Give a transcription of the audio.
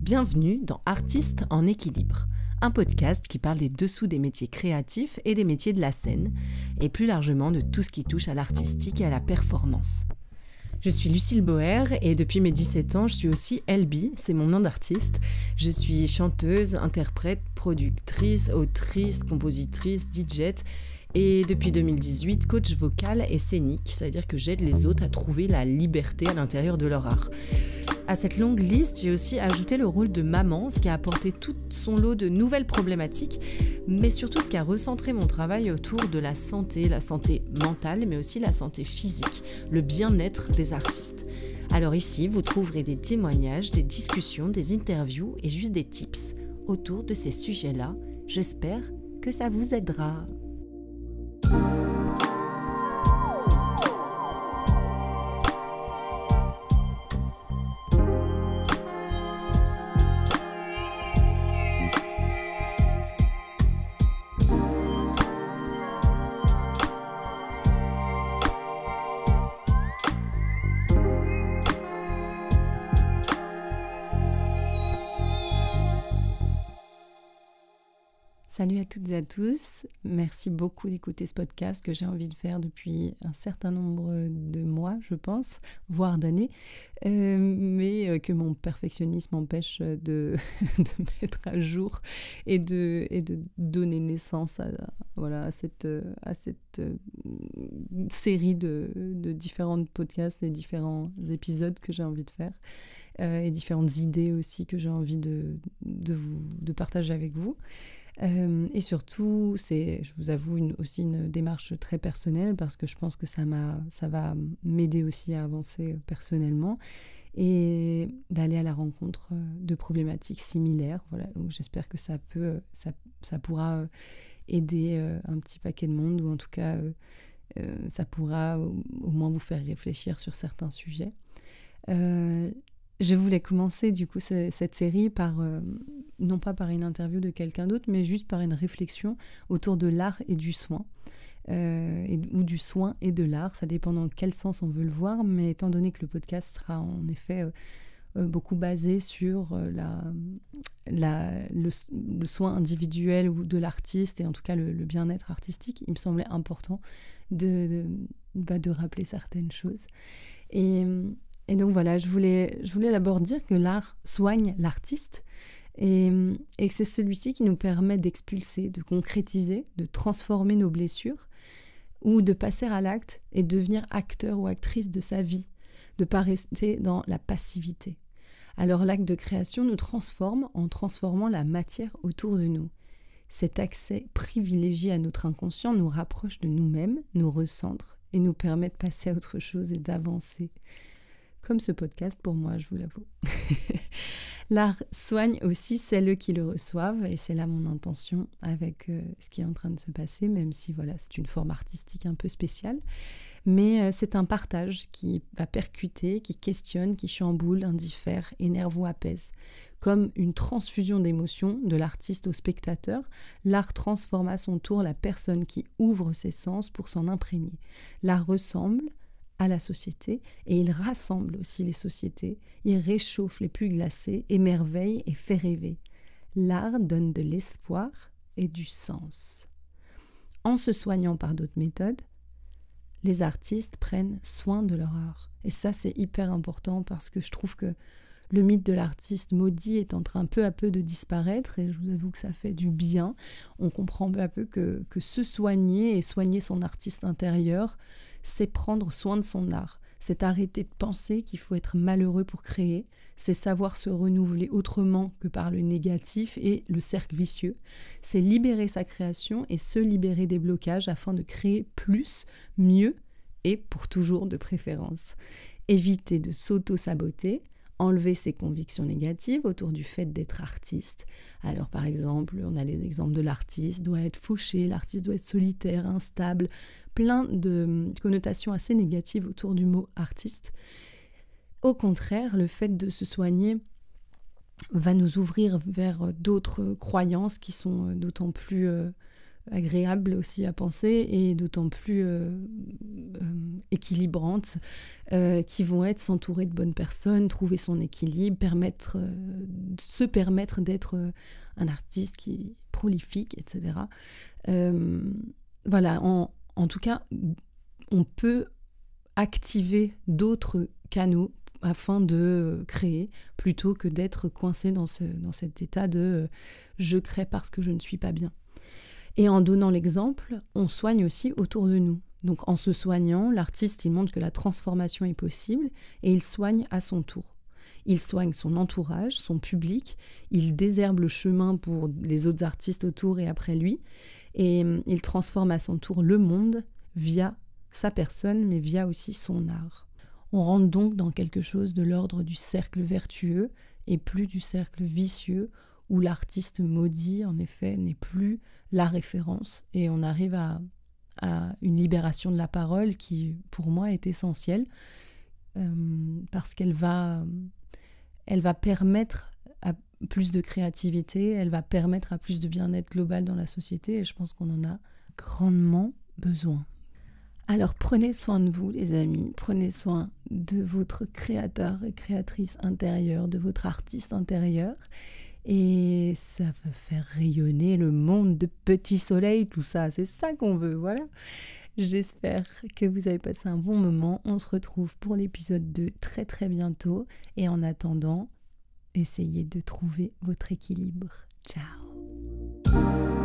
Bienvenue dans Artistes en équilibre, un podcast qui parle des dessous des métiers créatifs et des métiers de la scène, et plus largement de tout ce qui touche à l'artistique et à la performance. Je suis Lucille Boer et depuis mes 17 ans, je suis aussi Elbi, c'est mon nom d'artiste. Je suis chanteuse, interprète, productrice, autrice, compositrice, DJ et depuis 2018, coach vocal et scénique, c'est-à-dire que j'aide les autres à trouver la liberté à l'intérieur de leur art. À cette longue liste, j'ai aussi ajouté le rôle de maman, ce qui a apporté tout son lot de nouvelles problématiques, mais surtout ce qui a recentré mon travail autour de la santé, la santé mentale, mais aussi la santé physique, le bien-être des artistes. Alors ici, vous trouverez des témoignages, des discussions, des interviews et juste des tips autour de ces sujets-là. J'espère que ça vous aidera. Salut à toutes et à tous. Merci beaucoup d'écouter ce podcast que j'ai envie de faire depuis un certain nombre de mois, je pense, voire d'années, euh, mais euh, que mon perfectionnisme empêche de, mettre à jour et de, donner naissance à, cette, euh, série de, différents podcasts et différents épisodes que j'ai envie de faire. et différentes idées aussi que j'ai envie de partager avec vous. Euh, et surtout, c'est, je vous avoue, aussi une démarche très personnelle parce que je pense que ça, m'a, ça va m'aider aussi à avancer personnellement et d'aller à la rencontre euh, de problématiques similaires. Voilà, donc j'espère que ça peut, ça, ça pourra euh, aider un petit paquet de monde ou en tout cas, ça pourra au moins vous faire réfléchir sur certains sujets. Je voulais commencer du coup cette série par, euh, non pas par une interview de quelqu'un d'autre, mais juste par une réflexion autour de l'art et du soin. Euh, ou du soin et de l'art, ça dépend dans quel sens on veut le voir, mais étant donné que le podcast sera en effet euh, beaucoup basé sur la, le, soin individuel ou de l'artiste et en tout cas le, bien-être artistique, il me semblait important de, de, bah, de rappeler certaines choses. Et et donc voilà, je voulais, je voulais d'abord dire que l'art soigne l'artiste et, et que c'est celui-ci qui nous permet d'expulser, de concrétiser, de transformer nos blessures ou de passer à l'acte et devenir acteur ou actrice de sa vie, de ne pas rester dans la passivité. Alors l'acte de création nous transforme en transformant la matière autour de nous. Cet accès privilégié à notre inconscient nous rapproche de nous-mêmes, nous recentre et nous permet de passer à autre chose et d'avancer comme ce podcast pour moi, je vous l'avoue. L'art soigne aussi celles qui le reçoivent et c'est là mon intention avec euh, ce qui est en train de se passer, même si voilà, c'est une forme artistique un peu spéciale. Mais euh, c'est un partage qui va percuter, qui questionne, qui chamboule, indiffère, énerve ou apaise. Comme une transfusion d'émotions de l'artiste au spectateur, l'art transforme à son tour la personne qui ouvre ses sens pour s'en imprégner. L'art ressemble, à la société et il rassemble aussi les sociétés, il réchauffe les plus glacés, émerveille et fait rêver. L'art donne de l'espoir et du sens. En se soignant par d'autres méthodes, les artistes prennent soin de leur art. Et ça, c'est hyper important parce que je trouve que le mythe de l'artiste maudit est en train peu à peu de disparaître et je vous avoue que ça fait du bien. On comprend peu à peu que, que se soigner et soigner son artiste intérieur, c'est prendre soin de son art, c'est arrêter de penser qu'il faut être malheureux pour créer, c'est savoir se renouveler autrement que par le négatif et le cercle vicieux, c'est libérer sa création et se libérer des blocages afin de créer plus, mieux et pour toujours de préférence. Éviter de s'auto-saboter, enlever ses convictions négatives autour du fait d'être artiste. Alors par exemple, on a les exemples de l'artiste doit être fauché, l'artiste doit être solitaire, instable, plein de connotations assez négatives autour du mot artiste. Au contraire, le fait de se soigner va nous ouvrir vers d'autres croyances qui sont d'autant plus euh, agréable aussi à penser et d'autant plus euh, équilibrantes, qui vont être s'entourer de bonnes personnes, trouver son équilibre, permettre, se permettre d'être un artiste qui est prolifique, etc. voilà, en, en tout cas, on peut activer d'autres canaux afin de créer plutôt que d'être coincé dans, ce, dans cet état de euh, je crée parce que je ne suis pas bien. Et en donnant l'exemple, on soigne aussi autour de nous. Donc en se soignant, l'artiste, il montre que la transformation est possible et il soigne à son tour. Il soigne son entourage, son public, il désherbe le chemin pour les autres artistes autour et après lui, et hum, il transforme à son tour le monde via sa personne, mais via aussi son art. On rentre donc dans quelque chose de l'ordre du cercle vertueux et plus du cercle vicieux où l'artiste maudit, en effet, n'est plus la référence et on arrive à, une libération de la parole qui, pour moi, est essentielle euh, parce qu'elle va, elle va permettre à plus de créativité, elle va permettre à plus de bien-être global dans la société et je pense qu'on en a grandement besoin. Alors prenez soin de vous les amis, prenez soin de votre créateur et créatrice intérieure, de votre artiste intérieur. Et ça va faire rayonner le monde de petits soleils, tout ça, c'est ça qu'on veut, voilà. J'espère que vous avez passé un bon moment. On se retrouve pour l'épisode 2 très très bientôt. Et en attendant, essayez de trouver votre équilibre. Ciao